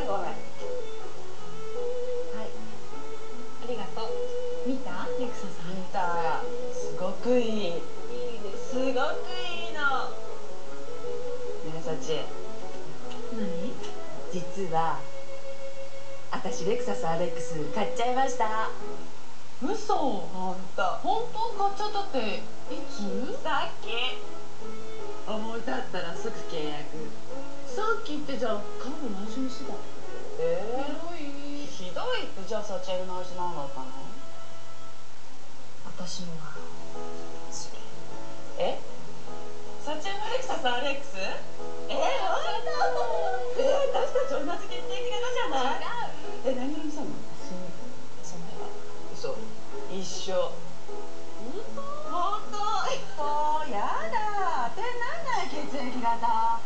いごめんはいありがとう見たレクサさん見たすごくいいいいですすごくいいのねえサチ何実は私レクサス RX 買っちゃいました嘘本当本当買っちゃったっていつさっき思い立ったらすぐ契約さっきってじゃあ買うの内緒にしてたえー、ひどい。ってじゃあサチエルの話何だったの私もはそれえサチエルのアレクサさんアレックスえー、本当えー、私たち同じ血液型じゃない。違うえ何色にしたの死そんなは嘘一緒本当本当やだ当てになんない。血液型